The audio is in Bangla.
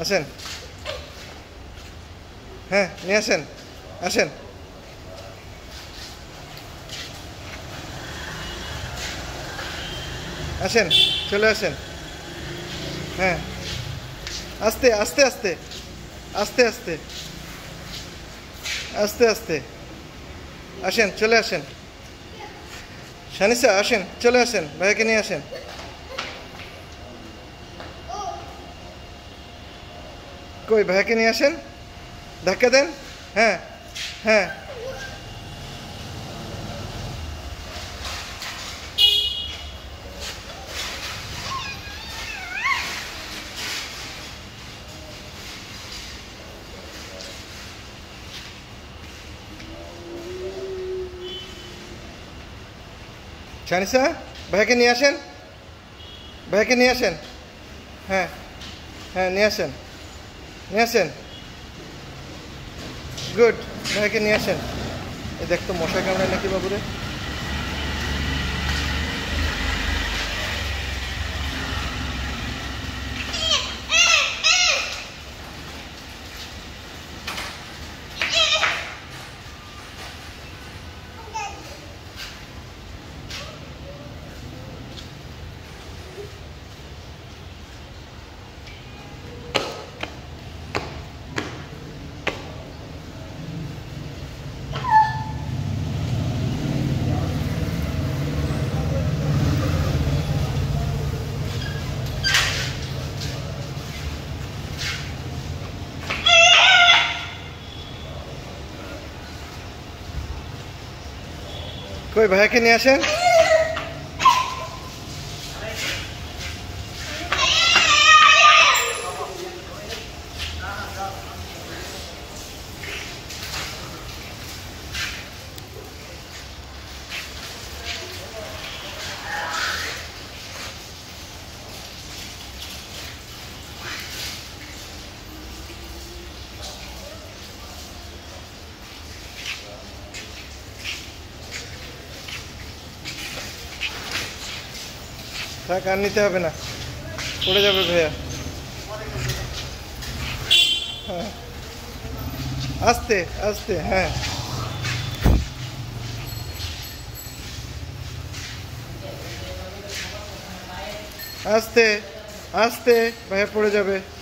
আসেন। হ্যাঁ নিয়ে আসেন। আসেন। আসেন, চলে আসেন। হ্যাঁ। আস্তে আস্তে আস্তে। আস্তে আস্তে। আস্তে আস্তে। আসেন, চলে আসেন। শানিসা আসেন, চলে আসেন। ভাইয়াকে নিয়ে আসেন। কই ভাইয়াকে নিয়ে আসেন? ধাক্কা দেন? হ্যাঁ হ্যাঁ। শানিসা ভাইয়াকে নিয়ে আসেন? ভাইয়াকে নিয়ে আসেন? হ্যাঁ হ্যাঁ নিয়ে আসেন। নিয়ে আসেন গুড ভাইয়াকে নিয়ে আসেন এই দেখতো মশা কামড়ায় নাকি বাবুরে? কই ভাইয়াকে নিয়ে আসেন? থাক, আর নিতে হবে না। পড়ে যাবে ভাইয়া। হ্যাঁ। আস্তে আস্তে হ্যাঁ। আস্তে আস্তে, ভাইয়া পড়ে যাবে।